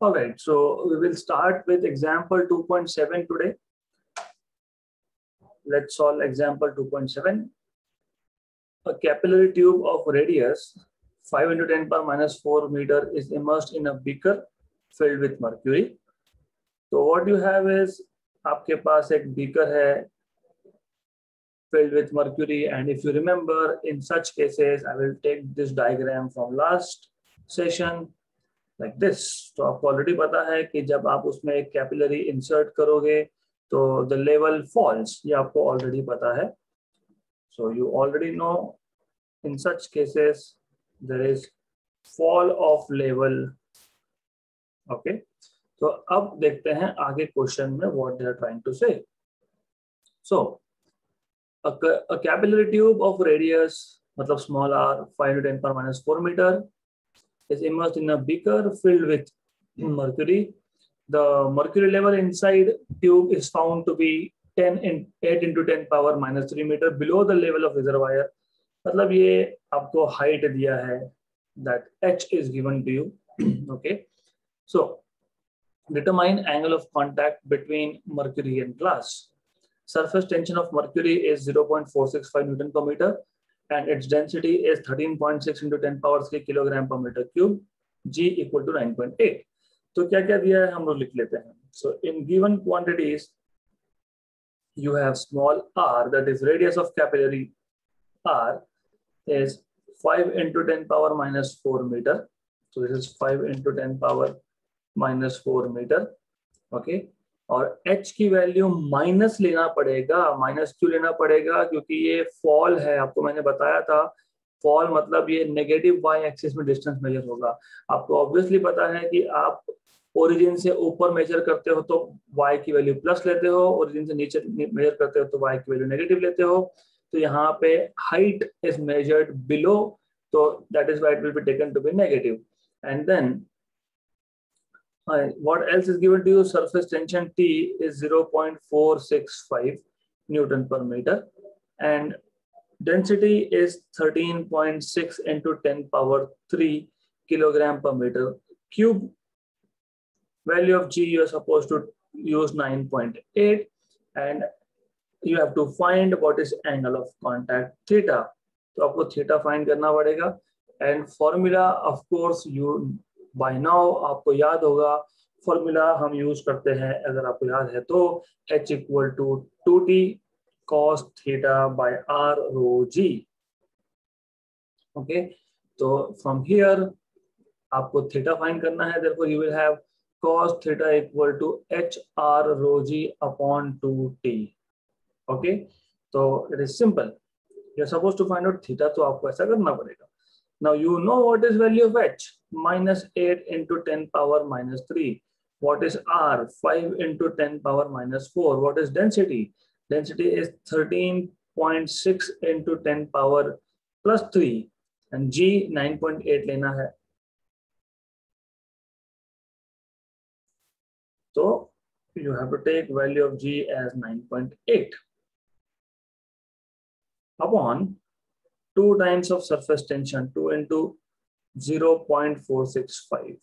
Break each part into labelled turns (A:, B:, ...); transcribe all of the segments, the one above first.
A: All right, so we will start with example 2.7 today. Let's solve example 2.7. A capillary tube of radius 5 into 10 power minus 4 meter is immersed in a beaker filled with mercury. So what you have is आपके पास एक beaker है filled with mercury and if you remember in such cases I will take this diagram from last session like this. तो आपको already पता है कि जब आप उसमें एक कैपिलरी इंसर्ट करोगे तो द लेवल फॉल्स ये आपको ऑलरेडी पता है। So you already know in such cases there is fall of level okay तो अब देखते हैं आगे क्वेश्चन में what they are trying to say so capillary tube of radius मतलब r 5 to 10 power minus 4 meter is immersed in a beaker filled with mercury. The mercury level inside tube is found to be 10 in 8 into 10 power minus 3 meter below the level of reservoir. मतलब ये आपको height दिया है that h is given to you. okay. So determine angle of contact between mercury and glass. Surface tension of mercury is 0.465 Newton per meter and its density is 13.6 into 10 power 3 kilogram per meter cube g equal to 9.8 तो क्या क्या दिया है हम लोग लिख लेते हैं so in given quantities you have small r that is radius of capillary r is 5 into 10 power minus 4 meter so this is 5 into 10 power minus 4 meter okay और h की वैल्यू माइनस लेना पड़ेगा माइनस क्यों लेना पड़ेगा, क्योंकि ये fall है, आपको मैंने बताया था। फॉल मतलब ये नेगेटिव वाई एक्सिस में डिस्टेंस मेजर होगा। आपको ऑब्वियसली पता है कि आप ओरिजिन से ऊपर मेजर करते हो तो y की वैल्यू प्लस लेते हो ओरिजिन से नीचे मेजर करते हो तो y की वैल्यू नेगेटिव लेते हो। तो यहाँ पे हाइट इज़ मेजर्ड बिलो तो that is Y it will be taken to be negative and then what else is given to you? Surface tension T is 0.465 Newton per meter and density is 13.6 into 10 power 3 kilogram per meter cube. Value of G you are supposed to use 9.8 and you have to find what is angle of contact theta. तो आपको theta find करना पड़ेगा and formula of course you by now आपको याद होगा formula हम use करते हैं, अगर आपको याद है तो h equal to two T cos theta by R rho G okay तो फ्रॉम हियर आपको थीटा फाइंड करना है देखो you will have cos theta equal to h r rho g upon 2t okay? so it is simple. You are supposed to find out theta तो आपको ऐसा करना पड़ेगा। Now you know what is value of h? Minus 8 into 10 power minus 3. What is r? 5 into 10 power minus 4. What is density? Density is 13.6 into 10 power plus 3. And g 9.8 lena hai. So you have to take value of g as 9.8 upon 2 times of surface tension 2 into 0.465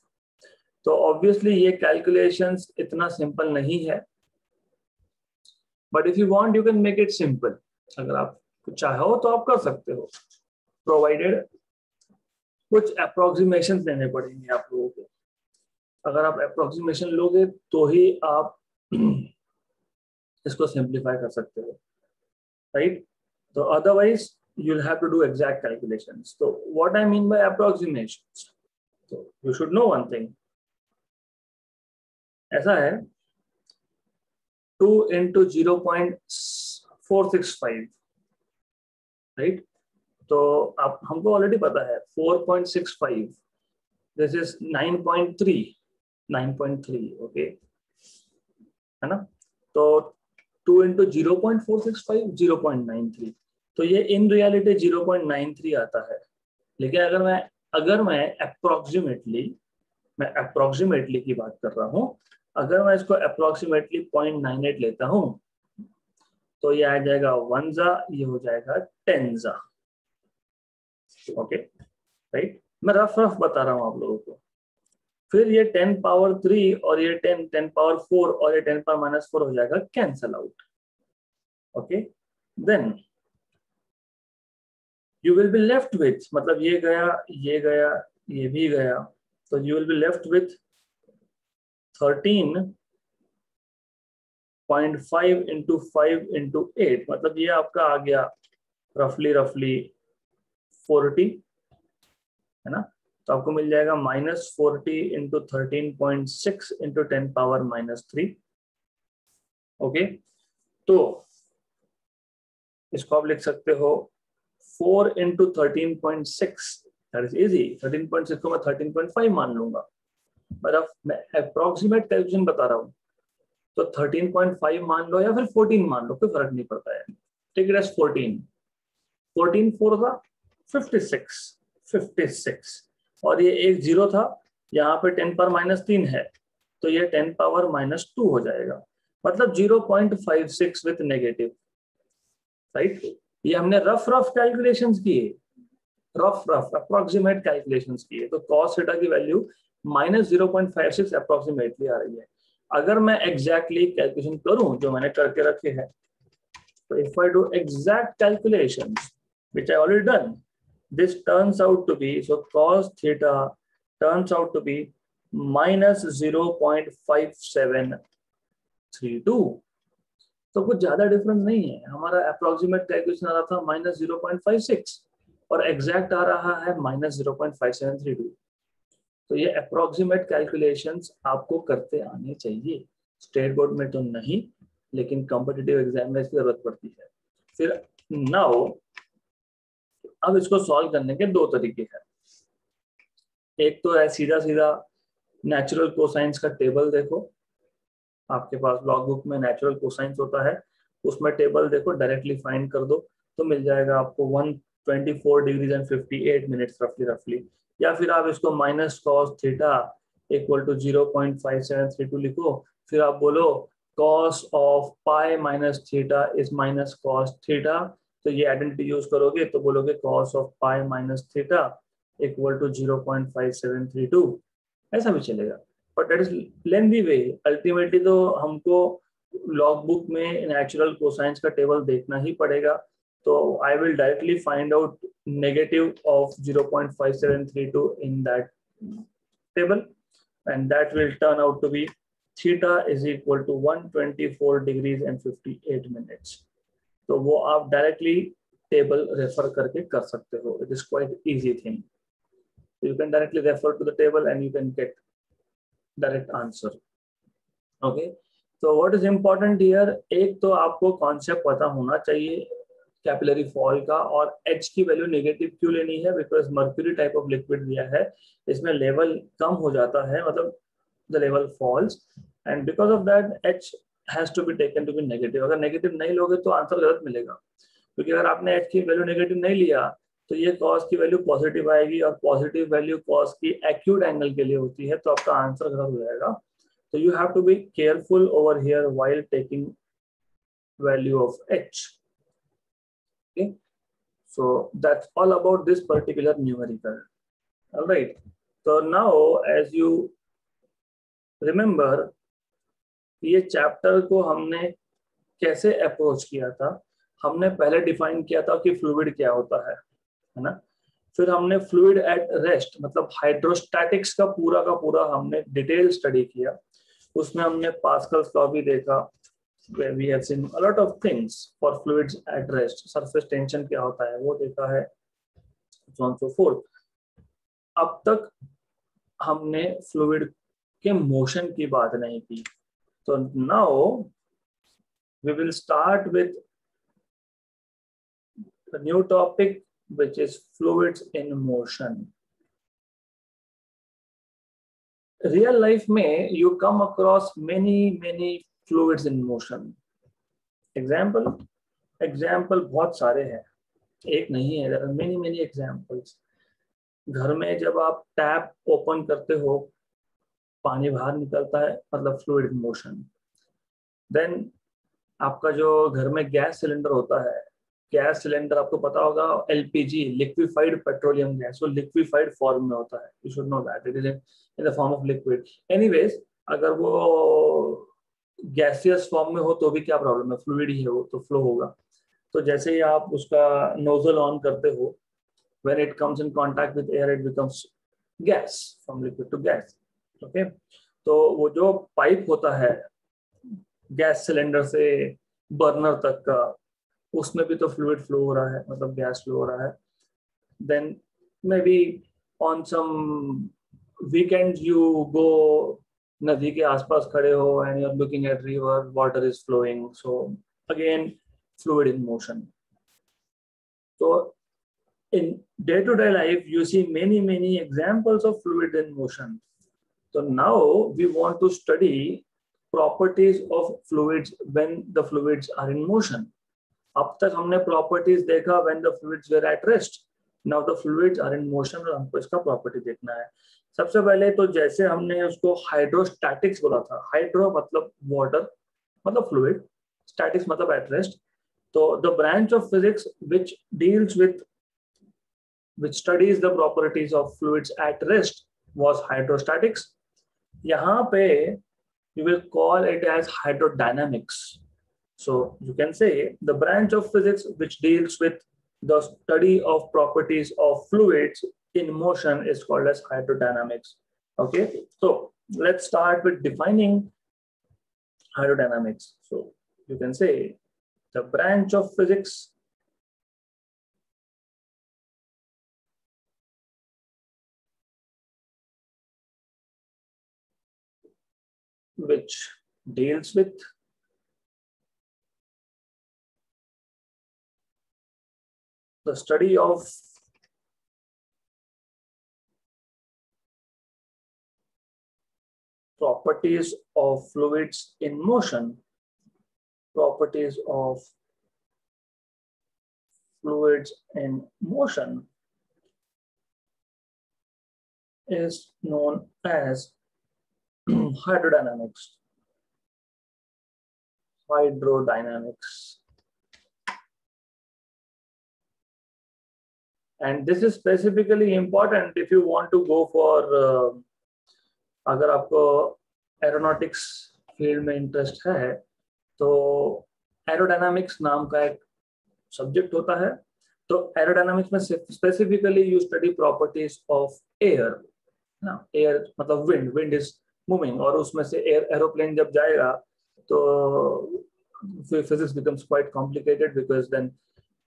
A: तो obviously ये calculations इतना simple नहीं है। But if you want you can make it simple अगर आप चाहो तो आप कर सकते हो। प्रोवाइडेड कुछ अप्रोक्सीमेशन देने पड़ेंगे आप लोगों को। अगर आप अप्रोक्सीमेशन लोगे तो ही आप इसको सिंप्लीफाई कर सकते हो। राइट तो otherwise you'll have to do exact calculations. So what I mean by approximations, so you should know one thing. ऐसा है 2 into 0.465 right? तो आप हमको ऑलरेडी पता है 4.65 This is 9.3 9.3 है ना? तो 2 into 0.465 0.93 तो ये इन रियलिटी 0.93 आता है। लेकिन अगर मैं अगर मैं अप्रोक्सीमेटली मैं अप्रोक्सीमेटली की बात कर रहा हूँ, अगर मैं इसको अप्रोक्सीमेटली पॉइंट नाइन एट लेता हूँ तो ये आ जाएगा वन जा ये हो जाएगा टेन जा ओके राइट मैं रफ रफ बता रहा हूँ आप लोगों को। फिर ये टेन पावर थ्री और ये टेन टेन पावर फोर और ये टेन पावर माइनस फोर हो जाएगा cancel out okay then you will be left with मतलब ये गया ये गया, ये भी गया। तो you will be left with thirteen point five into five into eight मतलब ये आपका आ गया रफली रफली फोर्टी है ना? तो आपको मिल जाएगा minus forty into thirteen point six into ten power minus three okay तो इसको आप लिख सकते हो four into thirteen point six is thirteen point six को मैं थर्टीन पॉइंट फाइव मान लूँगा। अब मैं अप्रोक्सीमेट कैलकुलेशन बता रहा हूँ। तो थर्टीन पॉइंट फाइव मान लो या फिर फोर्टीन मान लो, कोई फ़र्क नहीं पड़ता है फोर्टीन फोर्टीन फोर था फिफ्टी सिक्स फिफ्टी सिक्स और ये एक ज़ीरो था, यहाँ पे टेन माइनस तीन है तो ये टेन पावर माइनस टू हो जाएगा। मतलब zero point five six with negative right ये हमने रफ रफ कैलकुलेशन किए रफ रफ अप्रोक्सीमेट कैलकुलेशन किए तो कॉस थीटा की value minus zero point five six approximately आ रही है अगर मैं एग्जैक्टली कैलकुलेशन करूँ जो मैंने करके रखे हैं तो if I do exact calculation which I already done this which I already done. This turns out to be, so cos theta turns out to be minus 0.5732. तो कुछ ज़्यादा डिफरेंस नहीं है। हमारा अप्रोक्सीमेट कैलकुलेशन आ रहा था minus zero point five six और एग्जैक्ट आ रहा है minus zero point five seven three two तो ये अप्रोक्सीमेट कैलकुलेशंस आपको करते आने चाहिए। स्टेट बोर्ड में तो नहीं, लेकिन कॉम्पिटेटिव एग्ज़ाम में इसकी ज़रूरत पड़ती है। फिर नाउ अब इसको सॉल्व करने के दो तरीके हैं। एक तो है सीधा सीधा नेचुरल कोसाइंस का टेबल देखो। आपके पास लॉग बुक में नेचुरल कोसाइंस होता है, उसमें टेबल देखो डायरेक्टली फाइंड कर दो तो मिल जाएगा आपको 124 डिग्रीज एंड 58 मिनट्स रफली रफली या फिर आप इसको minus cos theta equal to zero point five seven three two लिखो, फिर आप बोलो cos of pi minus theta is minus cos theta तो ये आइडेंटिटी यूज़ करोगे तो बोलोगे cos of pi minus theta equal to zero point five seven three two ऐसा भी चलेगा। But that is lengthy way ultimately तो हमको लॉग बुक में नेचुरल कोसाइंस का टेबल देखना ही पड़ेगा। तो I will directly find out negative of 0.5732 in that table, and that will turn out to be theta is equal to 124 degrees and 58 minutes. तो वो आप डायरेक्टली टेबल रेफर करके कर सकते हो। It is quite easy thing you can directly refer to the table and you can get direct answer okay तो what is important here एक तो आपको कॉन्सेप्ट पता होना चाहिए कैपिलरी फॉल का और एच की वैल्यू नेगेटिव क्यों लेनी है? Because mercury type of liquid दिया है, इसमें लेवल कम हो जाता है मतलब the level falls and because of that H has to be taken to be negative अगर नेगेटिव नहीं लोगे तो आंसर गलत मिलेगा। क्योंकि अगर आपने एच की वैल्यू नेगेटिव नहीं लिया तो ये कॉस की वैल्यू पॉजिटिव आएगी और पॉजिटिव वैल्यू कॉस की एक्यूट एंगल के लिए होती है तो आपका आंसर गलत हो जाएगा। तो you have to be careful over here while taking value of H so that's all about this particular numerical. All right? So now, as you ये चैप्टर को हमने कैसे अप्रोच किया था? हमने पहले डिफाइन किया था कि फ्लूइड क्या होता है। है ना? फिर हमने फ्लूड एट रेस्ट मतलब हाइड्रोस्टैटिक्स का पूरा का पूरा हमने डिटेल स्टडी किया। उसमें हमने पास्कल लॉ भी देखा we have seen a lot of things for fluids at rest surface tension क्या होता है, वो देखा है अब तक हमने फ्लूड के मोशन की बात नहीं की। तो now we will start with new topic which is fluids in motion. Real life may you come across many, many fluids in motion. Example, example बहुत सारे हैं एक नहीं है there are many many examples. घर में जब आप टैप ओपन करते हो पानी बाहर निकलता है मतलब फ्लूइड मोशन देन आपका जो घर में गैस सिलेंडर होता है गैस सिलेंडर, आपको पता होगा एलपीजी लिक्विफाइड पेट्रोलियम गैस वो लिक्विफाइड फॉर्म में होता है। You should know that it is in the form of liquid anyways अगर वो गैसियस फॉर्म में हो तो भी क्या प्रॉब्लम है? फ्लूइड ही है वो तो फ्लो होगा। तो जैसे ही आप उसका नोजल ऑन करते हो, when it comes in contact with air, it becomes gas, from liquid to gas. Okay? तो वो जो पाइप होता है, गैस सिलेंडर से बर्नर तक का उसमें भी तो फ्लूड फ्लो हो रहा है मतलब गैस फ्लो हो रहा है। Then maybe on some weekend you go नदी के आसपास खड़े हो and you are looking at river water is flowing so again fluid in motion तो in day to day life you see many many examples of fluid in motion तो now we want to study properties of fluid when the fluids are in motion अब तक हमने properties देखा when the fluids were at rest now the fluids are in motion और हमको इसका property देखना है सबसे पहले तो जैसे हमने उसको हाइड्रोस्टैटिक्स बोला था हाइड्रो मतलब वाटर मतलब फ्लूइड स्टैटिक्स मतलब एट रेस्ट तो the branch of physics which deals with which studies the properties of fluids at rest was hydrostatics. यहाँ पे you will call it as hydrodynamics. So you can say the branch of physics which deals with the study of properties of fluids in motion is called as hydrodynamics. Okay, so let's start with defining hydrodynamics. So you can say the branch of physics which deals with the study of properties of fluids in motion, properties of fluids in motion is known as hydrodynamics. Hydrodynamics. And this is specifically important if you want to go for uh, अगर आपको aeronautics field में interest है तो aerodynamics नाम का एक subject होता है। तो एरोडायनामिक्स में specifically you study properties of air ना? एयर मतलब विंड विंड इज़ मूविंग और उसमें से एयर एरोप्लेन जब जाएगा तो physics becomes quite complicated because then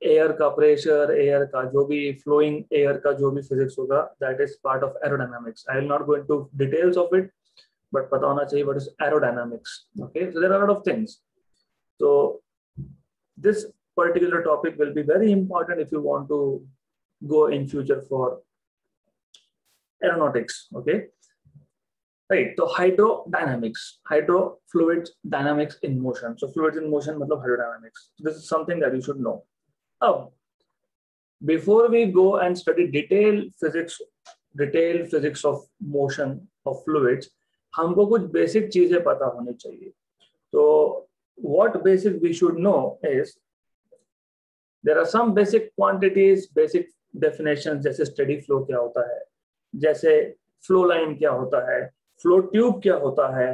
A: air का प्रेशर एयर का जो भी फ्लोइंग एयर का जो भी फिजिक्स होगा that is part of aerodynamics I will not go into details of it but पता होना चाहिए what is aerodynamics okay so there are lot of things so this particular topic will be very important if you want to go in future for aeronautics okay right so hydrodynamics hydro fluids dynamics in motion so fluids in motion matlab hydrodynamics this is something that you should know अब before we go and study detail physics detail physics of motion of fluid हमको कुछ basic चीज़ें पता होनी चाहिए। तो what basic we should know is there are some basic quantities basic definition जैसे steady flow क्या होता है, जैसे फ्लो लाइन क्या होता है फ्लो ट्यूब क्या होता है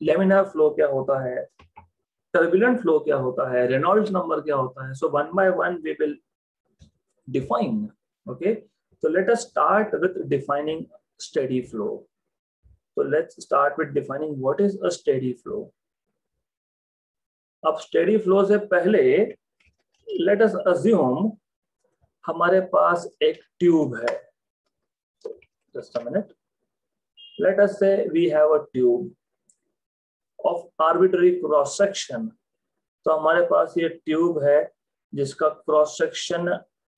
A: लेमिनार फ्लो क्या होता है टर्बुलेंट फ्लो क्या होता है? रेनॉल्ड नंबर क्या होता है? So one by one we will define okay तो let us start with defining steady flow तो let's start with defining what is a steady flow अब स्टडी फ्लो से पहले लेट अस अज्यूम हमारे पास एक ट्यूब है। Just a minute let us say we have a tube of arbitrary cross section तो हमारे पास ये ट्यूब है, जिसका क्रॉस सेक्शन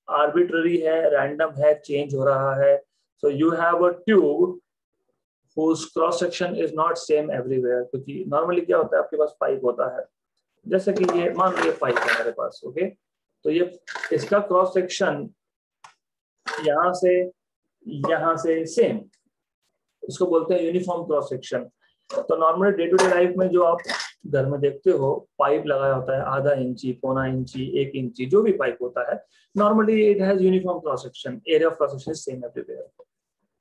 A: आर्बिट्ररी है रैंडम है चेंज हो रहा है। So you have a tube cross section is not same everywhere, क्योंकि नॉर्मली क्या होता है, आपके पास पाइप होता है। जैसे कि ये, मान लो ये पाइप है मेरे पास ओके तो ये, इसका क्रॉस सेक्शन यहाँ से यहाँ से सेम इसको बोलते हैं यूनिफॉर्म क्रॉस सेक्शन तो normally day to day life में जो आप घर में देखते हो पाइप लगाया होता है आधा इंची, पौना इंची, एक इंची, जो भी पाइप होता है normally it has uniform cross section area of cross section same everywhere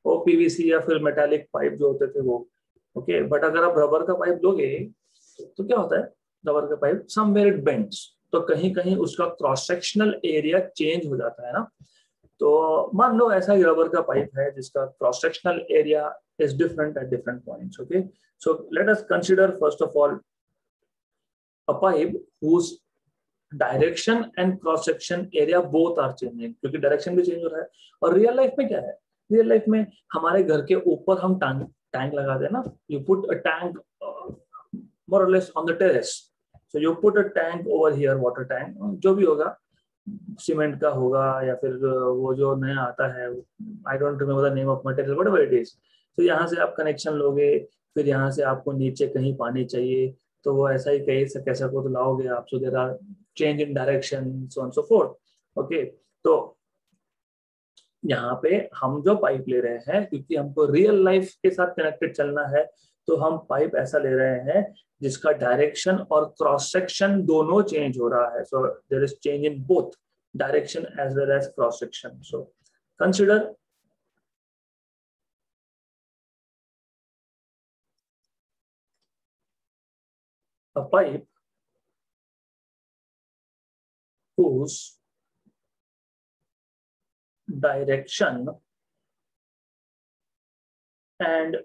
A: वो पीवीसी या फिर मेटालिक पाइप जो होते थे वो ओके बट अगर आप रबर का पाइप लोगे तो क्या होता है? रबर का पाइप समवेयर इट बेंड्स तो कहीं कहीं उसका क्रॉस सेक्शनल एरिया चेंज हो जाता है ना? तो मान लो ऐसा ही रबर का पाइप है जिसका cross sectional area is different at different points okay so let us consider first of all a pipe whose direction and cross section area both are changing क्योंकि डायरेक्शन भी चेंज हो रहा है। और real life में क्या है? Real life में हमारे घर के ऊपर हम टैंक टैंक लगा देना you put a tank more less on the terrace so you put a tank over here water tank जो भी होगा। सीमेंट का होगा या फिर वो जो नया आता है I don't remember the name of material whatever it is तो यहाँ से आप कनेक्शन लोगे, फिर यहाँ से आपको नीचे कहीं पानी चाहिए तो वो ऐसा ही कहीं से कैसा को तो लाओगे आप so there are change in direction so on so forth okay तो यहाँ पे हम जो पाइप ले रहे हैं, क्योंकि हमको रियल लाइफ के साथ कनेक्टेड चलना है तो हम पाइप ऐसा ले रहे हैं, जिसका डायरेक्शन और क्रॉस सेक्शन दोनों चेंज हो रहा है. So there is change in both direction as well as cross section so consider a pipe whose direction and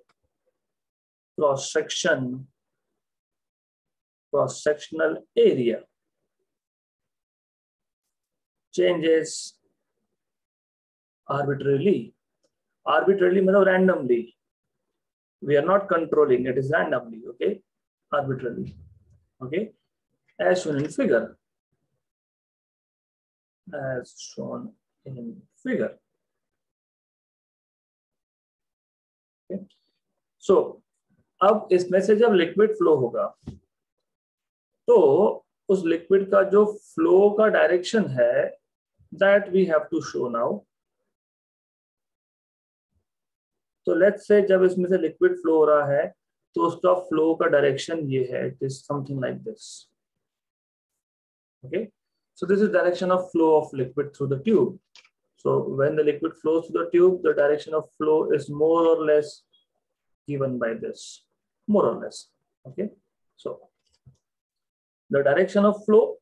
A: cross section cross sectional area. Changes arbitrarily. Arbitrarily means randomly. We are not controlling. It is randomly okay? Arbitrarily okay? As shown in figure. As shown in figure. Okay? So अब इसमें से जब liquid flow होगा तो उस liquid का जो flow का डायरेक्शन है that we have to show now तो लेट्स से जब इसमें से लिक्विड फ्लो हो रहा है तो उसका फ्लो का डायरेक्शन ये है it is something like this okay so this is direction of flow of liquid through the tube so when the liquid flows through the tube the direction of flow is more or less given by this more or less. Okay, so the direction of flow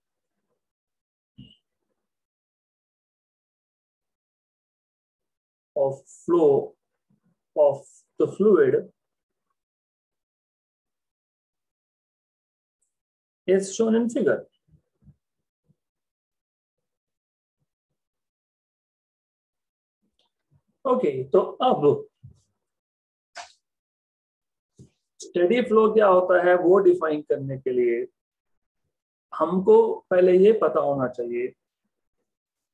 A: of flow of the fluid is shown in figure. Okay, so now. Steady flow क्या होता है वो define करने के लिए हमको पहले ये पता होना चाहिए,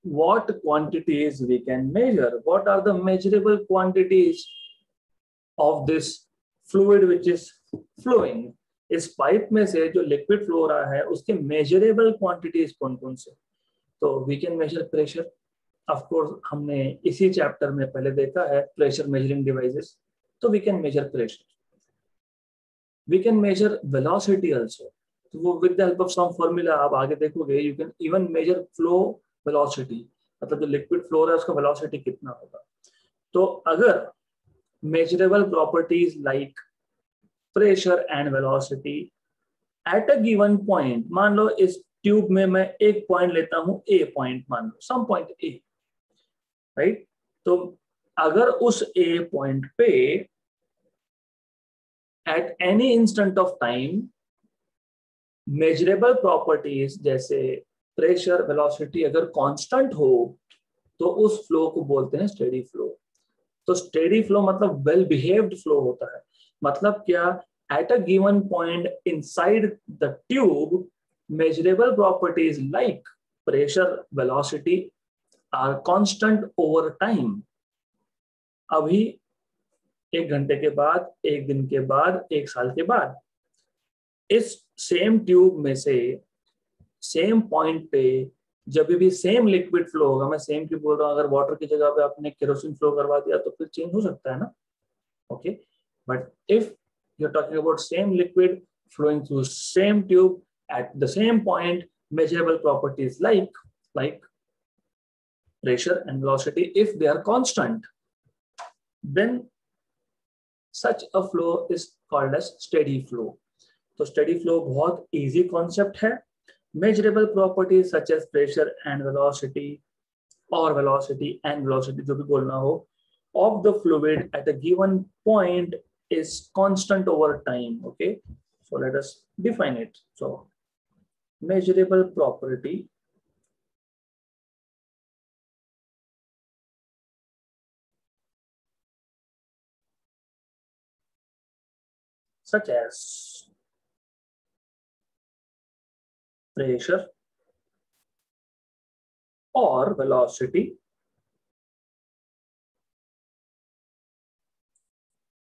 A: what quantities we can measure? What are the measurable quantities of this fluid which is flowing? इस पाइप में से जो लिक्विड फ्लो रहा है, उसके मेजरेबल क्वांटिटीज कौन कौन से? तो we can measure pressure of course हमने इसी चैप्टर में पहले देखा है प्रेशर मेजरिंग डिवाइसेस तो we can measure pressure we can measure velocity also तो वो with the help of some formula आप आगे देखोगे you can even measure flow velocity मतलब जो लिक्विड फ्लो है, उसका वेलोसिटी कितना होगा। तो अगर measurable properties like pressure and velocity at a given point मान लो इस ट्यूब में मैं एक पॉइंट लेता हूँ ए पॉइंट मान लो सम पॉइंट ए राइट तो अगर उस ए पॉइंट पे at any instant of time measurable properties जैसे प्रेशर वेलोसिटी अगर कांस्टेंट हो तो उस फ्लो को बोलते हैं स्टेडी फ्लो तो स्टेडी फ्लो मतलब वेल बिहेव्ड फ्लो होता है। मतलब क्या? At a given point inside the tube measurable properties like pressure, velocity are constant over time. अभी एक घंटे के बाद, एक दिन के बाद, एक साल के बाद। इस सेम ट्यूब में से सेम पॉइंट पे जब भी सेम लिक्विड फ्लो होगा, मैं सेम ट्यूब बोल रहा हूँ, अगर वाटर की जगह पे आपने केरोसिन फ्लो करवा दिया तो फिर चेंज हो सकता है ना? Okay but if you're talking about same liquid flowing through same tube at the same point measurable properties like like pressure and velocity if they are constant then such a flow is called as steady flow तो steady flow बहुत easy concept है। Measurable property such as pressure and velocity और velocity and velocity जो भी बोलना हो of the fluid at a given point is constant over time okay so let us define it so measurable property such as pressure or velocity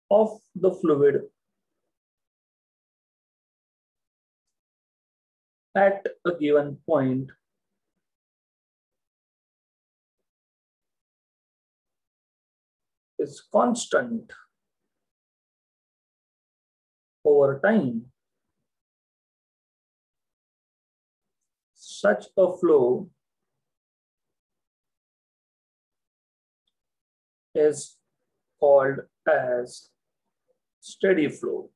A: of the fluid at a given point. Is constant over time. Such a flow is called as steady flow.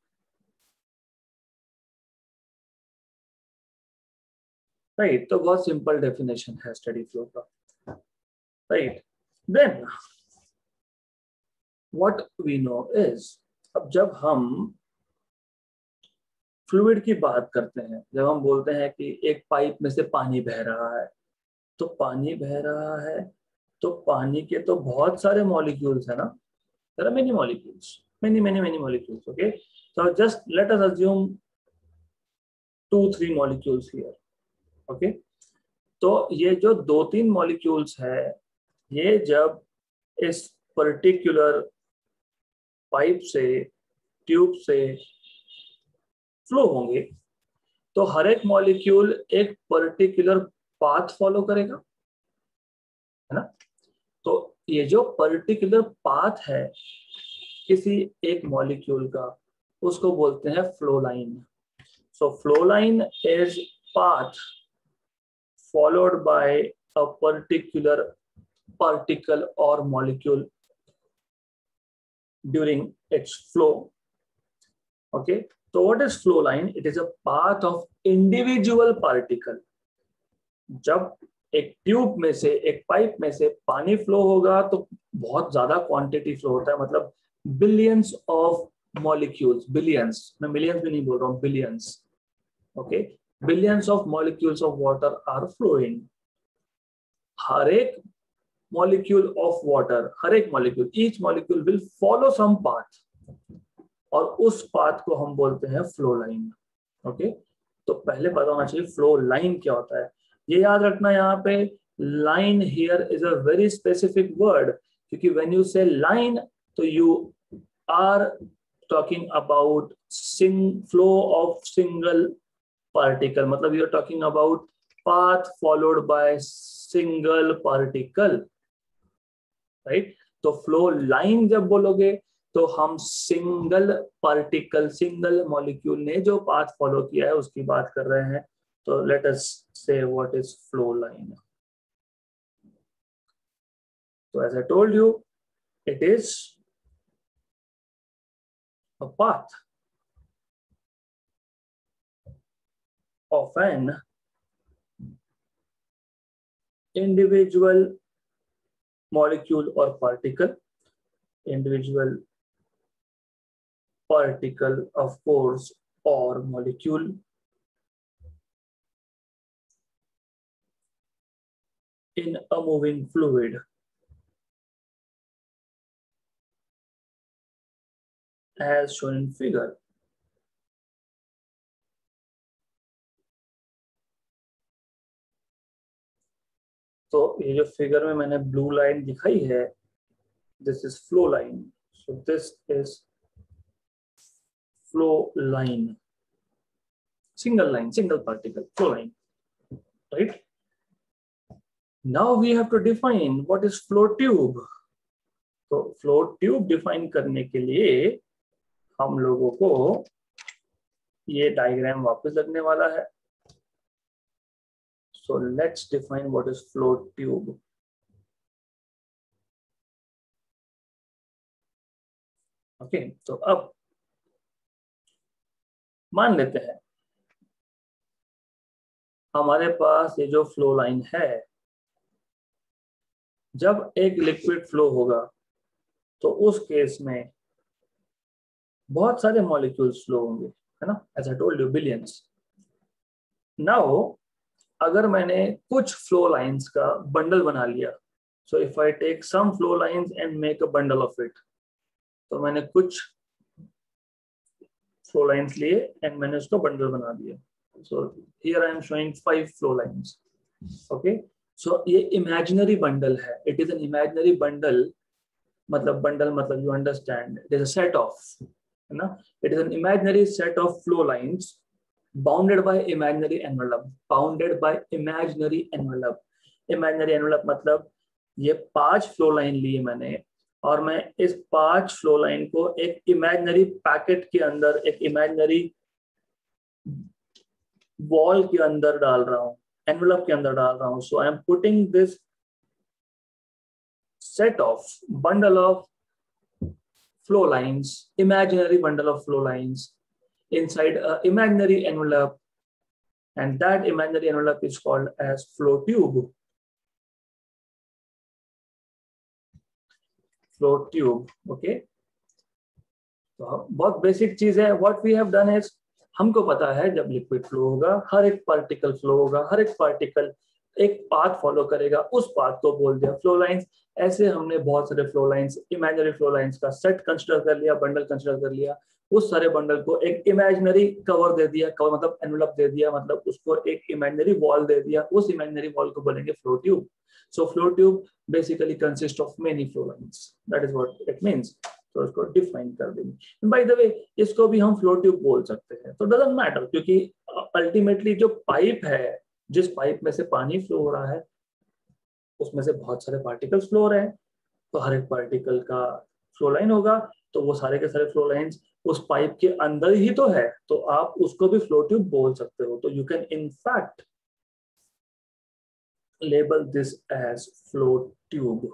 A: right तो बहुत simple definition है steady flow का right then what we know is अब जब हम fluid की बात करते हैं, जब हम बोलते हैं कि एक पाइप में से पानी बह रहा है तो पानी बह रहा है तो पानी के तो बहुत सारे मॉलिक्यूल्स है ना? Many molecules many many many molecules okay so just let us assume two three molecules here okay तो ये जो दो, तीन मॉलिक्यूल्स है, ये जब इस पर्टिकुलर पाइप से ट्यूब से फ्लो होंगे तो हर एक मॉलिक्यूल एक पर्टिकुलर पाथ फॉलो करेगा है ना तो ये जो पर्टिकुलर पाथ है किसी एक मॉलिक्यूल का उसको बोलते हैं flow line so flow line is path followed by a particular particle or molecule during its flow. Okay, so what is flow line? It is a path of individual particle. जब एक tube में से एक pipe में से पानी flow होगा तो बहुत ज़्यादा क्वांटिटी फ्लो होता है मतलब बिलियंस ऑफ़ मॉलिक्यूल्स बिलियंस मैं मिलियंस भी नहीं बोल रहा हूँ billions okay billions of molecules of water are flowing हर एक molecule of water हर एक molecule each molecule will follow some path और उस पाथ को हम बोलते हैं फ्लो लाइन ओके तो पहले पता होना चाहिए फ्लो लाइन क्या होता है. ये याद रखना यहाँ पे line here is a very specific word क्योंकि व्हेन यू से लाइन तो you are talking about sing flow of single particle मतलब you are talking about path followed by single particle. Right? तो फ्लो लाइन जब बोलोगे तो हम single particle single molecule ने जो पाथ फॉलो किया है, उसकी बात कर रहे हैं। तो let us say what is flow line तो as I told you it is a path of an individual molecule or particle individual particle of course or molecule in a moving fluid. as shown in figure. तो ये जो figure में मैंने blue line दिखाई है this is flow line so this is flow line single line single particle flow line right now we have to define what is flow tube तो flow tube define करने के लिए हम लोगों को ये डायग्राम वापस लगने वाला है। So let's define what is flow tube okay तो अब मान लेते हैं। हमारे पास ये जो फ्लो लाइन है, जब एक लिक्विड फ्लो होगा तो उस केस में बहुत सारे मॉलिक्यूल्स फ्लो होंगे, है ना? As I told you billions now अगर मैंने कुछ फ्लो लाइंस का बंडल बना लिया so if I take some flow lines and make a bundle of it तो मैंने कुछ फ्लो लाइंस लिए एंड मैंने उसको बंडल बना दिया। So here I am showing five flow lines okay so ये इमेजिनरी बंडल है। It is an imaginary bundle मतलब बंडल मतलब you understand it is a set of है ना? It is an imaginary set of flow lines bounded by imaginary envelope bounded by imaginary envelope imaginary envelope मतलब ये पाँच flow line लिए मैंने। और मैं इस पाँच फ्लो लाइन को एक इमेजनरी पैकेट के अंदर, एक इमेजनरी वॉल के अंदर डाल रहा हूँ एनवेलप के अंदर डाल रहा हूँ। So I am putting this set of bundle of flow lines imaginary bundle of flow lines a imaginary envelope. And that imaginary envelope is called as flow tube. Flow tube, okay? तो बहुत basic चीज़ है। What we have done is हमको पता है जब liquid flow होगा, हर एक पार्टिकल फ्लो होगा, हर एक पार्टिकल एक पाथ फॉलो करेगा। उस पाथ को बोल दिया फ्लो लाइंस ऐसे हमने बहुत सारे flow lines imaginary flow lines का सेट कंसिडर कर लिया बंडल कंसिडर कर लिया। उस सारे बंडल को एक इमेजिनरी कवर दे दिया कवर मतलब एनवलप दे दिया मतलब उसको एक इमेजिनरी वॉल दे दिया, उस इमेजिनरी वॉल को बोलेंगे flow tube so flow tube basically consist of many flow lines that is what it means तो इसको डिफाइन कर देंगे. बाय द वे इसको भी हम फ्लो ट्यूब बोल सकते हैं. तो डजेंट मैटर क्योंकि अल्टीमेटली जो पाइप है, जिस पाइप में से पानी फ्लो हो रहा है, उसमें से बहुत सारे पार्टिकल्स फ्लो हो रहे हैं. तो हर एक पार्टिकल का फ्लो लाइन होगा. तो वो सारे के सारे फ्लो लाइन उस पाइप के अंदर ही तो है तो आप उसको भी फ्लो ट्यूब बोल सकते हो। तो you can in fact label this as flow tube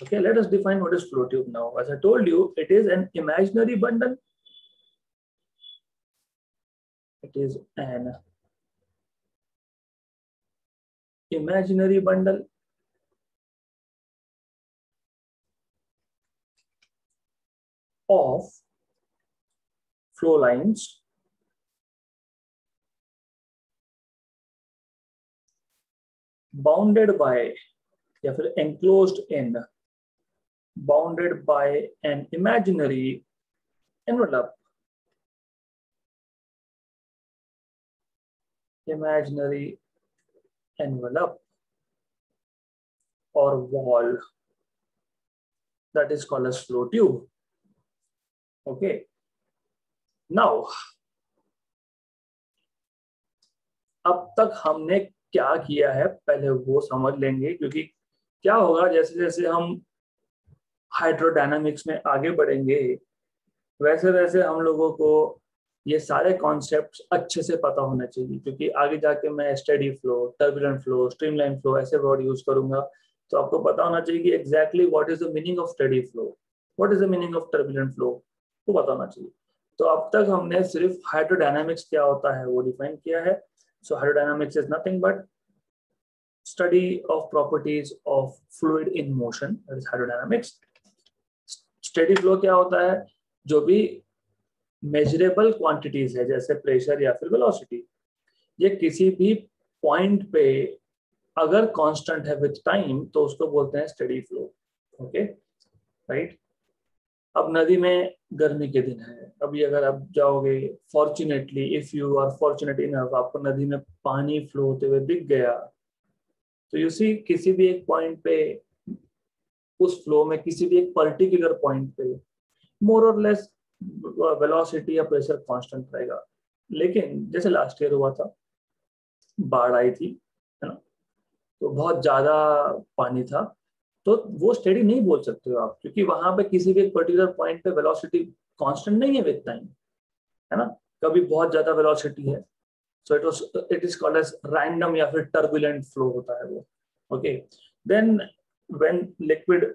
A: okay let's define what is flow tube now as I told you it is an imaginary bundle it is an imaginary bundle of flow lines bounded by या फिर enclosed in bounded by an imaginary envelope. Imaginary envelope or wall that is called as flow tube. Okay. Now, अब तक हमने क्या किया है पहले वो समझ लेंगे क्योंकि क्या होगा जैसे जैसे हम हाइड्रोडायनामिक्स में आगे बढ़ेंगे वैसे वैसे हम लोगों को ये सारे कॉन्सेप्ट्स अच्छे से पता होना चाहिए क्योंकि आगे जाके मैं steady flow turbulent flow streamline flow ऐसे वर्ड यूज़ करूँगा तो आपको पता होना चाहिए कि exactly what is the meaning of steady flow what is the meaning of turbulent flow पता होना चाहिए। तो अब तक हमने सिर्फ़ हाइड्रोडायनामिक्स क्या होता है वो डिफाइन किया है। So hydrodynamics is nothing but properties of fluid in motion, that is hydrodynamics. Steady flow क्या होता है? जो भी मेजरेबल क्वांटिटीज है, जैसे प्रेशर या फिर वेलोसिटी ये किसी भी पॉइंट पे अगर कांस्टेंट है विथ टाइम तो उसको बोलते हैं स्टडी फ्लो ओके राइट अब नदी में गर्मी के दिन है। अभी अगर आप जाओगे fortunately if you are fortunate in आपको नदी में पानी फ्लो होते हुए दिख गया तो यू सी किसी भी एक पॉइंट पे, उस फ्लो में किसी भी एक पर्टिकुलर पॉइंट पे मोर और लेस वेलोसिटी या प्रेशर कांस्टेंट रहेगा। लेकिन, जैसे लास्ट ईयर हुआ था, बाढ़ आई थी, है ना? तो बहुत ज़्यादा पानी था तो वो स्टडी नहीं बोल सकते हो आप, क्योंकि वहाँ पे किसी भी एक पर्टिकुलर पॉइंट पे वेलोसिटी कांस्टेंट नहीं है विद टाइम है ना? कभी बहुत ज़्यादा वेलोसिटी है so it was it is called as random या फिर टर्बुलेंट फ्लो होता है वो okay then when liquid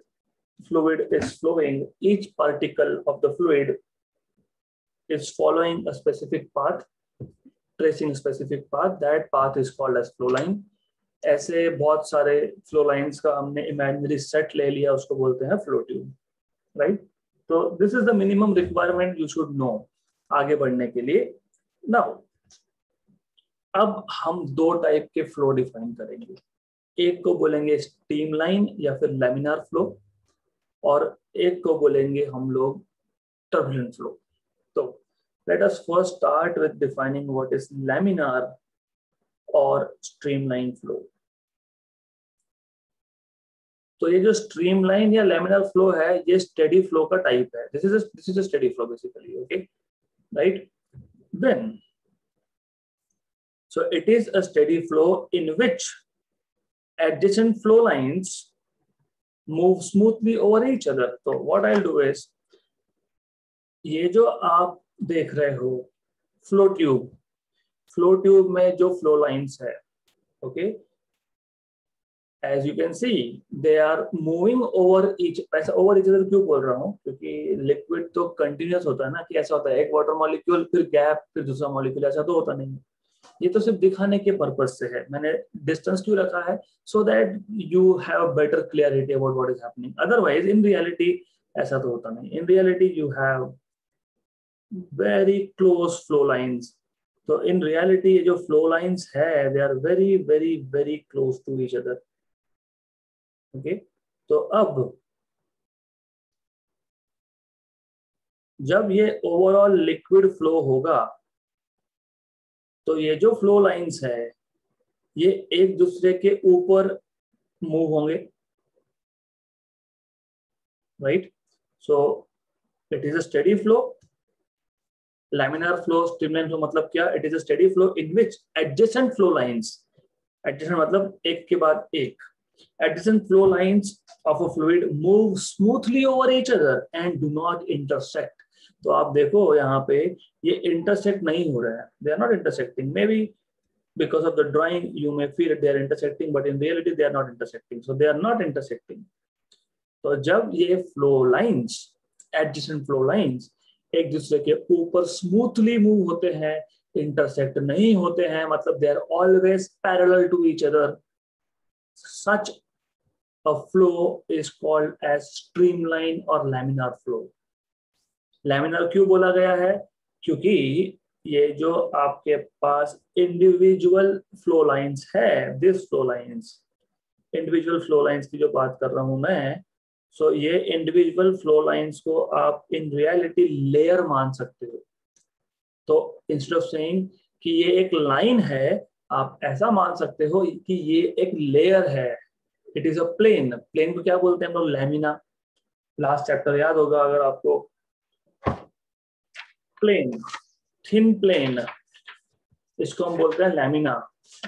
A: is flowing, each particle of the fluid is following a specific path, tracing a specific path, that path is called as flow line. ऐसे बहुत सारे flow lines का हमने imaginary set ले लिया, उसको बोलते हैं फ्लो ट्यूब राइट तो this is the minimum requirement you should know आगे बढ़ने के लिए। नाउ अब हम दो टाइप के फ्लो डिफाइन करेंगे। एक को बोलेंगे स्टीम लाइन या फिर लेमिनार फ्लो और एक को बोलेंगे हम लोग टर्बुलेंट फ्लो तो let us first start with defining what is laminar और स्ट्रीमलाइन फ्लो। तो ये जो स्ट्रीमलाइन या लेमिनर फ्लो है, ये स्टेडी फ्लो का टाइप है। This is this is a steady flow basically okay right then so it is a steady flow in which adjacent flow lines move smoothly over each other. So what i'll do is, ये जो आप देख रहे हो flow tube flow tube में जो flow lines है okay as you can see they are moving over each ऐसा ओवर ईच अदर क्यों बोल रहा हूँ? क्योंकि लिक्विड तो कंटिन्यूस होता है ना, कि ऐसा होता है, एक वाटर मॉलिक्यूल फिर गैप फिर दूसरा मॉलिक्यूल ऐसा तो होता नहीं ये तो सिर्फ़ दिखाने के पर्पज से है। मैंने डिस्टेंस क्यों रखा है? So that you have better clarity about what is happening otherwise in reality ऐसा तो होता नहीं। In reality you have very close flow lines तो इन रियलिटी ये जो फ्लो लाइंस है they are very very very close to each other okay तो अब, जब ये ओवरऑल लिक्विड फ्लो होगा तो ये जो फ्लो लाइंस है, ये एक दूसरे के ऊपर मूव होंगे. Right so it is a steady flow laminar flow streamline flow मतलब क्या it is a steady flow in which adjacent flow lines adjacent मतलब एक के बाद एक adjacent flow lines of a fluid move smoothly over each other and do not intersect तो आप देखो यहाँ पे ये इंटरसेक्ट नहीं हो रहा है they are not intersecting maybe because of the drawing you may feel they are intersecting but in reality they are not intersecting so they are not intersecting तो जब ये flow lines adjacent flow lines एक दूसरे के ऊपर smoothly move होते हैं intersect नहीं होते हैं मतलब they are always parallel to each other such a flow is called as streamline और लैमिनार फ्लो लैमिनार क्यों बोला गया है? क्योंकि ये जो आपके पास इंडिविजुअल फ्लो लाइंस है this flow lines individual flow lines की जो बात कर रहा हूँ मैं सो so, ये इंडिविजुअल फ्लो लाइंस को आप इन रियलिटी लेयर मान सकते हो। तो इंस्टेड ऑफ़ सेइंग कि ये एक लाइन है, आप ऐसा मान सकते हो कि ये एक लेयर है। It is a plane plane को क्या बोलते हैं हम लोग? लेमिना लास्ट चैप्टर याद होगा अगर आपको। प्लेन थिन प्लेन इसको हम बोलते हैं लेमिना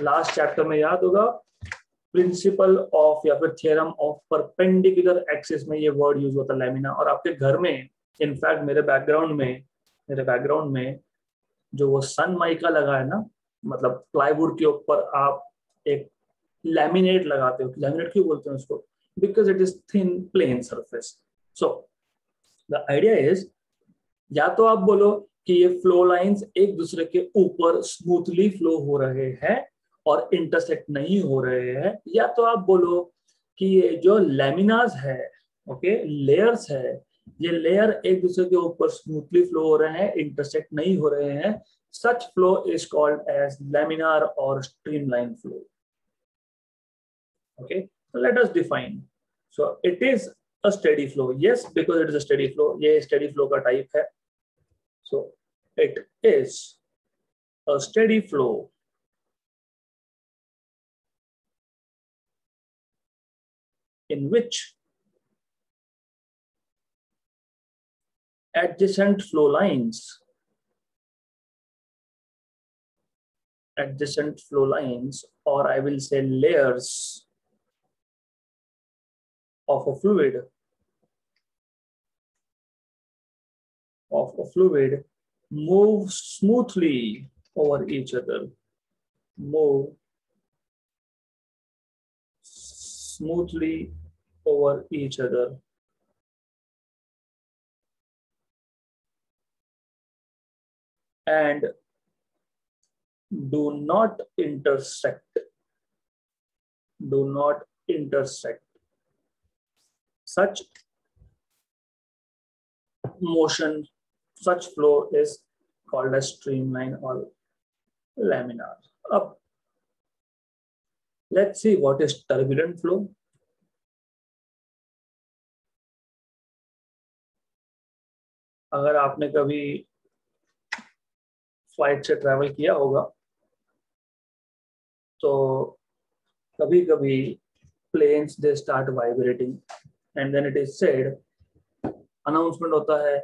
A: लास्ट चैप्टर में याद होगा प्रिंसिपल ऑफ़ या फिर थियरम ऑफ़ परपेंडिकुलर एक्सिस में ये वर्ड यूज़ होता है लैमिना और आपके घर में इनफैक्ट मेरे बैकग्राउंड में, मेरे बैकग्राउंड में जो वो सन माइका लगा है ना मतलब प्लाईवुड के ऊपर आप एक लैमिनेट लगाते हो लैमिनेट क्यों बोलते हैं उसको? Because it is thin plane surface so the idea is या तो आप बोलो कि ये फ्लो लाइंस एक दूसरे के ऊपर स्मूथली फ्लो हो रहे हैं और इंटरसेक्ट नहीं हो रहे हैं, या तो आप बोलो कि ये जो लेमिनाज है ओके लेयर्स है, ये लेयर एक दूसरे के ऊपर स्मूथली फ्लो हो रहे हैं इंटरसेक्ट नहीं हो रहे हैं such flow is called as laminar और streamline flow okay, so let us define. So it is a steady flow. Yes, because it is a steady flow, ये steady flow का type है. So it is a steady flow. In which adjacent flow lines adjacent flow lines or I will say layers of a fluid of a fluid move smoothly over each other. Move smoothly over each other. And do not intersect. Do not intersect. Such motion, such flow is called as streamline or laminar. Up. Let's see what is turbulent flow. अगर आपने कभी flight से travel किया होगा तो कभी कभी planes they start vibrating and then it is said announcement होता है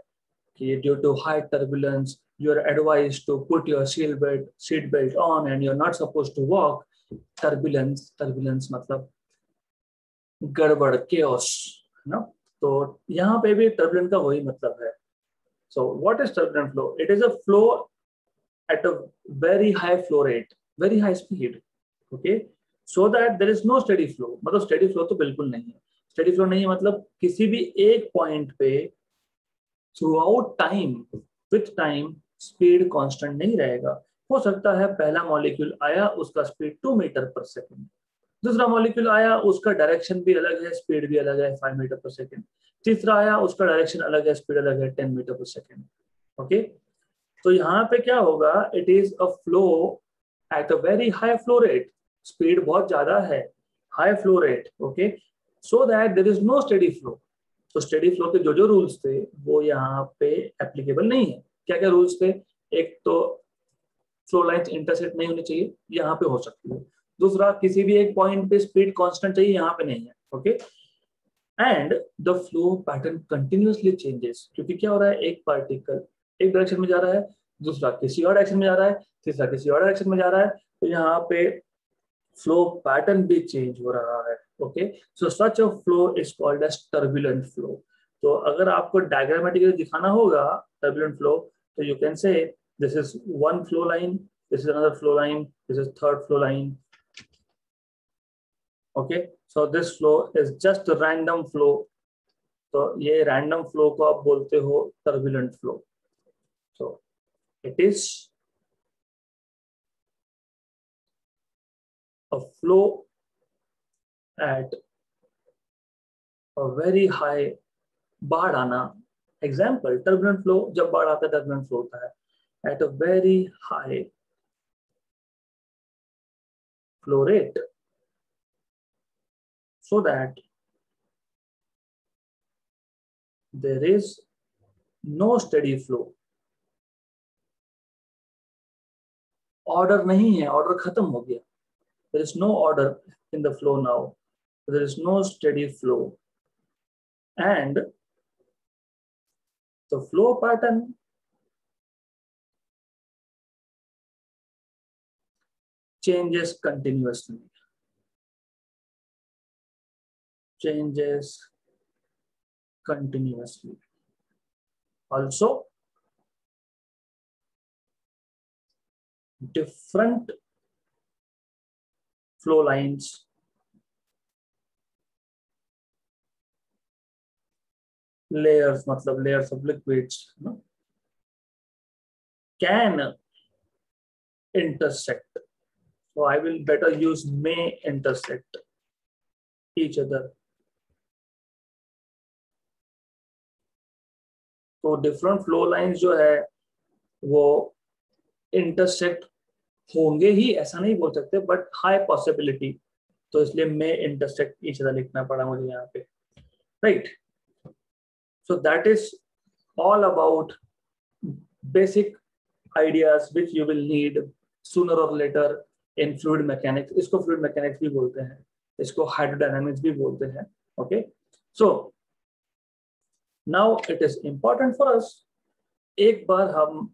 A: कि due to high turbulence you are advise to put your seal belt seat belt on and you are not suppose to walk turbulence turbulence मतलब गड़बड़ के ना? तो यहाँ पे भी टर्बुलेंस का वही मतलब है। So what is turbulent flow? It is a flow at a very high flow rate, very high speed, okay? So that there is no steady flow मतलब स्टडी फ्लो तो बिल्कुल नहीं है। स्टडी फ्लो नहीं है मतलब किसी भी एक पॉइंट पे throughout time with time speed constant नहीं रहेगा। हो सकता है पहला मॉलिक्यूल आया, उसका speed two metre per second दूसरा मॉलिक्यूल आया, उसका डायरेक्शन भी अलग है स्पीड भी अलग है फाइव मीटर पर सेकेंड तीसरा आया, उसका डायरेक्शन अलग है स्पीड अलग है ten metre per second okay तो यहाँ पे क्या होगा it is a flow at a very high flow rate speed बहुत ज़्यादा है high flow rate okay so that there is no steady flow तो स्टडी फ्लो के जो जो रूल्स थे, वो यहाँ पे एप्लीकेबल नहीं है. क्या क्या रूल्स थे? एक तो फ्लो लाइन इंटरसेट नहीं होनी चाहिए, यहाँ पे हो सकती है। दूसरा, किसी भी एक पॉइंट पे स्पीड कांस्टेंट चाहिए, यहाँ पे नहीं है okay and the flow pattern continuously changes क्योंकि क्या हो रहा है? एक पार्टिकल एक डायरेक्शन में जा रहा है, दूसरा किसी और डायरेक्शन में जा रहा है, तीसरा किसी और डायरेक्शन में जा रहा है तो यहाँ पे फ्लो पैटर्न भी चेंज हो रहा है okay so such a flow is called as turbulent flow तो अगर आपको डायग्रामेटिकली दिखाना होगा टर्बुलेंट फ्लो तो you can say this is one flow line this is another flow line this is third flow line okay so this flow is just random flow तो ये random flow को आप बोलते हो turbulent flow so it is a flow at a very high बाढ़ आना. Example turbulent flow जब बाढ़ आता है टर्बुलेंट फ्लो होता है. At a very high flow rate. So that there is no steady flow order नहीं है ऑर्डर खत्म हो गया There is no order in the flow now. There is no steady flow. And the flow pattern changes continuously. Changes continuously. Also, different flow lines. Layers, matlab layers of liquids no? can intersect. So I will better use may intersect each other. तो different flow lines जो है, वो intersect होंगे ही, ऐसा नहीं बोल सकते बट हाई पॉसिबिलिटी तो इसलिए मैं इंटरसेक्ट इच अदर लिखना पड़ा मुझे यहाँ पे। Right so that is all about basic ideas which you will need sooner or later in fluid mechanics इसको फ्लूड मैकेनिक्स भी बोलते हैं, इसको हाइड्रोडायनामिक्स भी बोलते हैं okay so now it is important for us एक बार हम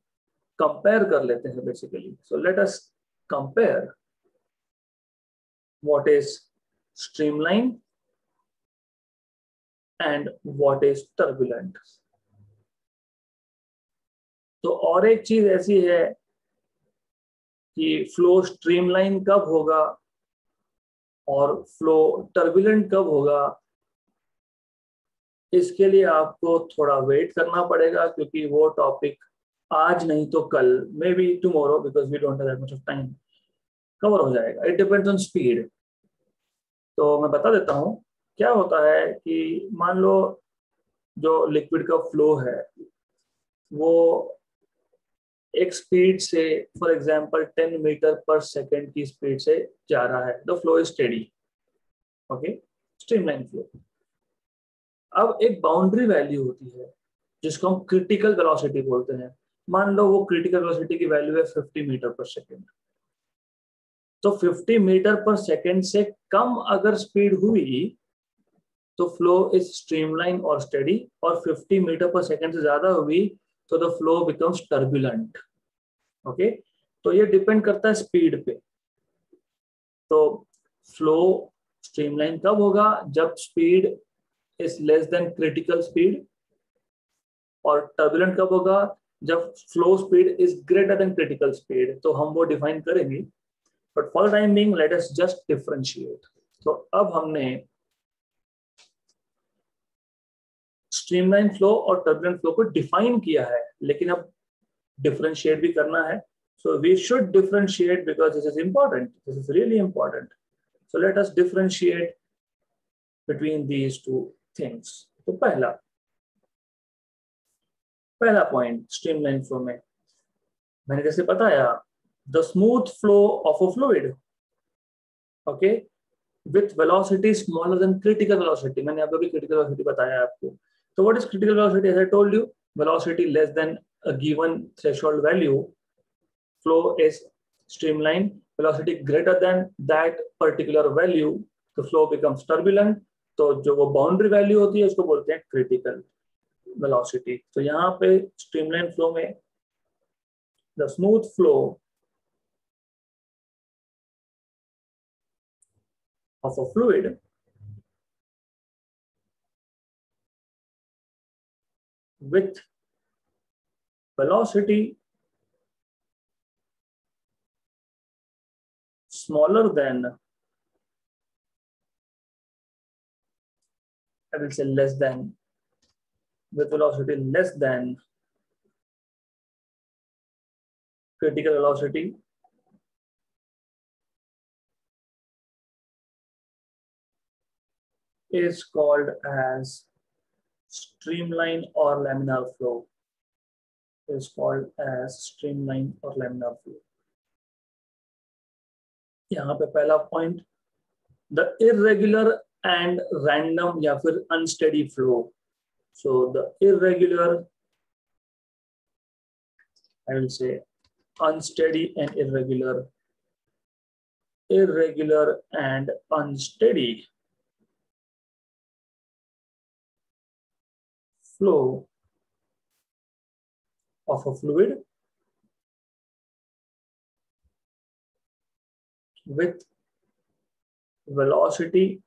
A: कंपेयर कर लेते हैं basically so let us compare what is streamline and what is turbulent. तो और एक चीज़ ऐसी है कि फ्लो स्ट्रीमलाइन कब होगा और फ्लो टर्बुलेंट कब होगा इसके लिए आपको थोड़ा वेट करना पड़ेगा क्योंकि वो टॉपिक आज नहीं तो कल maybe tomorrow because we don't have much of time cover हो जाएगा। इट डिपेंड्स ऑन स्पीड तो मैं बता देता हूँ, क्या होता है कि मान लो जो लिक्विड का फ्लो है, वो एक स्पीड से for example 10 metre per second की स्पीड से जा रहा है। The flow is steady okay streamline flow अब एक बाउंड्री वैल्यू होती है, जिसको हम क्रिटिकल वेलोसिटी बोलते हैं। मान लो वो क्रिटिकल वेलोसिटी की वैल्यू है 50 मीटर पर सेकेंड तो 50 मीटर पर सेकेंड से कम अगर स्पीड हुई तो फ्लो इज़ स्ट्रीमलाइन और स्टडी और 50 मीटर पर सेकेंड से ज़्यादा हुई तो the flow becomes turbulent okay तो ये डिपेंड करता है स्पीड पे। तो फ्लो स्ट्रीमलाइन कब होगा? जब speed is less than critical speed और टर्बुलेंट कब होगा? जब flow speed is greater than critical speed तो हम वो डिफाइन करेंगे। But for time being let us just differentiate तो अब हमने स्ट्रीमलाइन फ्लो और टर्बुलेंट फ्लो को डिफाइन किया है, लेकिन अब डिफरेंशिएट भी करना है। So we should differentiate because this is important. This is really important. So let us differentiate between these two things तो पहला पहला पॉइंट स्ट्रीम लाइन फ्लो में, मैंने जैसे बताया the smooth flow of a fluid okay with velocity smaller than critical velocity मैंने आपको भी क्रिटिकल वेलोसिटी बताया आपको। तो what is critical velocity as I told you velocity less than a given threshold value flow is streamline velocity greater than that particular value the flow becomes turbulent तो जो वो boundary value होती है, उसको बोलते हैं क्रिटिकल वेलोसिटी तो यहाँ पे स्ट्रीमलाइन फ्लो में the smooth flow of a fluid with velocity smaller than I will say less than with velocity less than critical velocity is called as streamline or laminar flow is called as streamline or laminar flow. यहाँ पे पहला point the irregular and random या फिर unsteady flow so the irregular I will say unsteady and irregular, irregular and unsteady flow of a fluid with velocity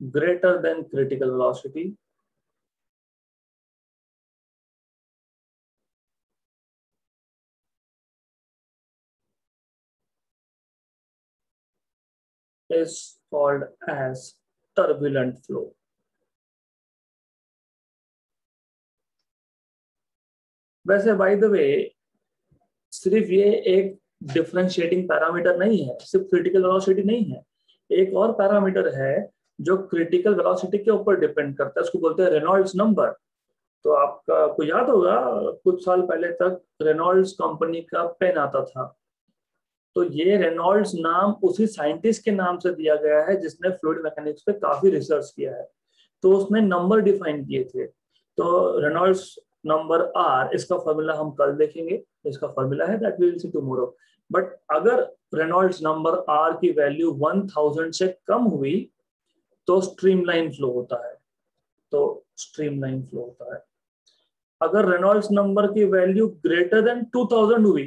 A: greater than critical velocity is called as turbulent flow. वैसे by the way सिर्फ़ ये एक differentiating parameter नहीं है, सिर्फ़ critical velocity नहीं है, एक और पैरामीटर है जो क्रिटिकल वेलोसिटी के ऊपर डिपेंड करता है, उसको बोलते हैं रेनॉल्ड्स नंबर तो आपका, आपको याद होगा, कुछ साल पहले तक रेनॉल्ड्स कंपनी का पेन आता था। तो ये रेनॉल्ड्स नाम उसी साइंटिस्ट के नाम से दिया गया है, जिसने फ्लूड मैकेनिक्स पे काफ़ी रिसर्च किया है। तो उसने नंबर डिफाइन किए थे। तो रेनॉल्ड्स नंबर आर इसका फॉर्मूला हम कल देखेंगे। इसका फॉर्मूला है that will see tomorrow but अगर रेनॉल्ड्स नंबर आर की वैल्यू 1000 से कम हुई तो स्ट्रीमलाइन फ्लो होता है तो स्ट्रीमलाइन फ्लो होता है। अगर रेनॉल्ड्स नंबर की वैल्यू ग्रेटर देन 2000 हुई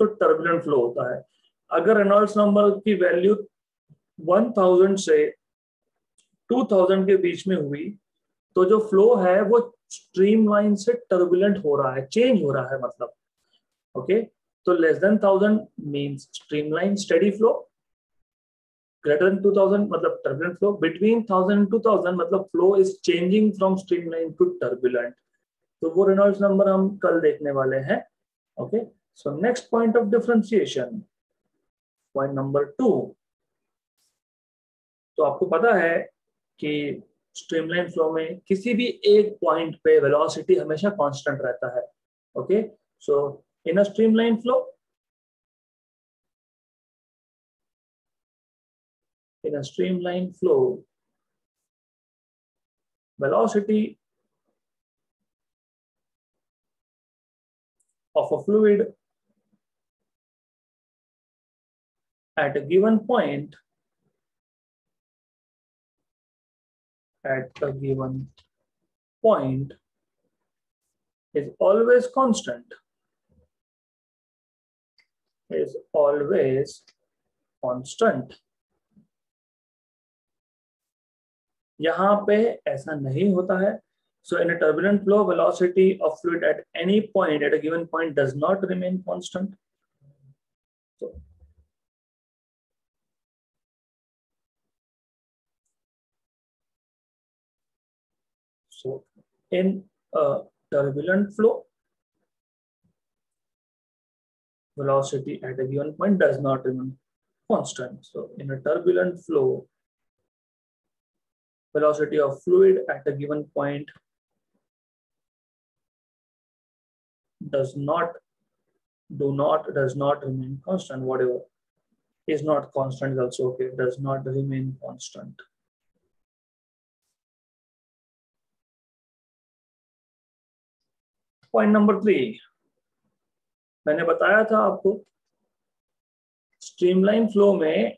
A: तो टर्बुलेंट फ्लो होता है। अगर रेनॉल्ड्स नंबर की वैल्यू 1000 से 2000 के बीच में हुई तो जो फ्लो है, वो स्ट्रीम लाइन से टर्बुलेंट हो रहा है चेंज हो रहा है मतलब। Okay okay? तो less than thousand means stream line steady flow greater than 2000 मतलब टर्बुलेंट फ्लो बिटवीन 1000 एंड 2000 मतलब flow is changing from streamline to turbulent तो वो रेनॉल्ड्स नंबर हम कल देखने वाले हैं। Okay so next point of differentiation point number two तो आपको पता है कि स्ट्रीमलाइन फ्लो में किसी भी एक पॉइंट पे वेलोसिटी हमेशा कांस्टेंट रहता है। Okay so in a streamline flow in a streamlined flow, velocity of a fluid at a given point at a given point is always constant is always constant यहाँ पे ऐसा नहीं होता है। So in turbulent flow velocity of fluid at any point at given point does not remain constant so in turbulent flow velocity at a given point does not remain constant so in turbulent flow velocity of fluid at a given point does not do not does not remain constant whatever is not constant is also okay does not remain constant point number three मैंने बताया था आपको streamline flow में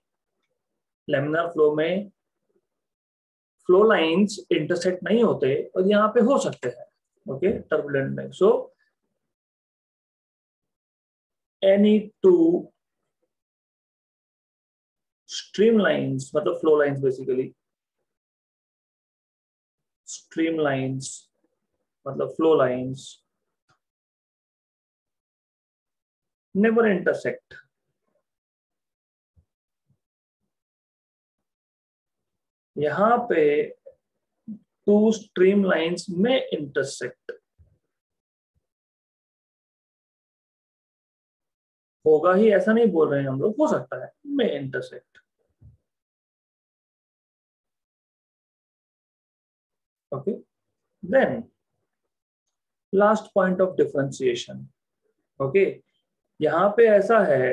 A: laminar flow में flow lines intersect नहीं होते और यहाँ पे हो सकते हैं ओके टर्बुलेंट में। So any two stream lines मतलब flow lines basically stream lines मतलब फ्लो लाइन्स नेवर इंटरसेक्ट यहाँ पे टू स्ट्रीम लाइंस में इंटरसेक्ट होगा ही, ऐसा नहीं बोल रहे हैं हम लोग, हो सकता है, में intersect okay then last point of differentiation okay यहाँ पे ऐसा है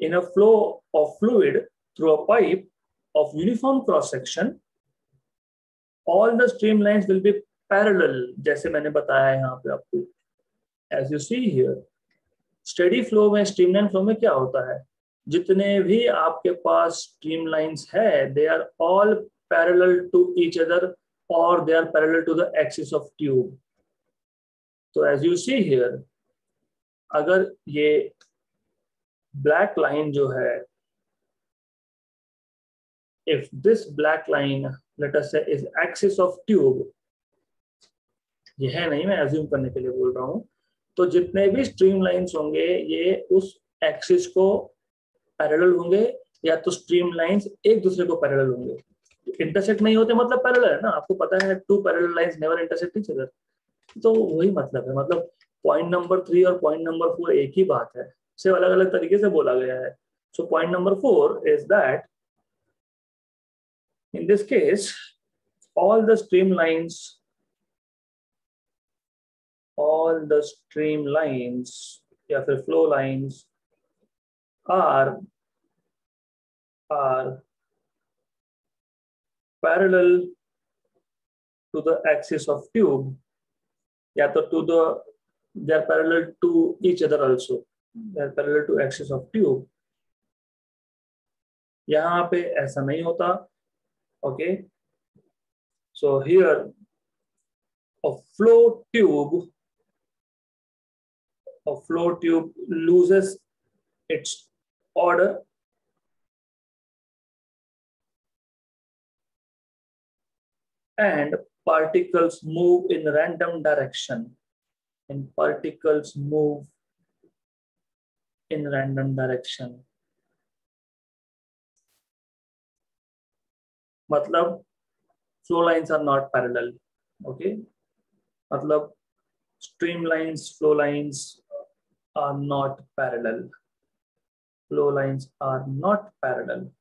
A: in a flow of fluid through a pipe of uniform cross section, all the streamlines will be parallel जैसे मैंने बताया है यहाँ पे आपको as you see here steady flow में streamline flow में क्या होता है जितने भी आपके पास streamlines है they are all parallel to each other or they are parallel to the axis of tube so as you see here अगर ये black line जो है if this black line, let us say, is axis of tube, ये है नहीं, मैं assume करने के लिए बोल रहा हूँ तो जितने भी स्ट्रीम लाइंस होंगे, ये उस एक्सिस को पैरेलल होंगे, या तो स्ट्रीम लाइंस एक दूसरे को पैरेलल होंगे। इंटरसेक्ट नहीं होते मतलब पैरेलल है ना? आपको पता है two parallel lines never intersect each other तो वही मतलब है मतलब पॉइंट नंबर थ्री और पॉइंट नंबर फोर एक ही बात है। सिर्फ़ अलग अलग तरीके से बोला गया है। So point number four is that In this case, all the streamlines, all the streamlines, yeah, the flow lines are, are parallel to the axis of tube. Yeah, to, to the they are parallel to each other also. They are parallel to axis of tube. यहाँ पे ऐसा नहीं होता okay? So here a flow tube a flow tube loses its order. And particles move in random direction. And particles move in random direction मतलब flow lines are not parallel okay मतलब streamlines flow lines are not parallel flow lines are not parallel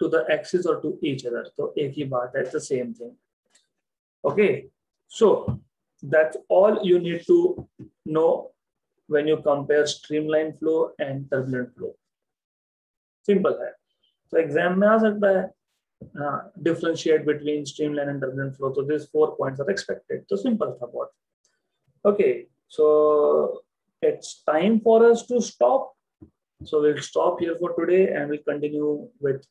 A: to the axis or to each other so ek hi baat hai the same thing okay so that's all you need to know when you compare streamline flow and turbulent flow Simple है तो exam में आ सकता है differentiate between streamline and turbulent flow तो this four points are expected तो simple था बहुत okay. So it's time for us to stop. So we'll stop here for today and we'll continue with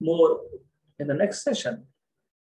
A: more in the next session.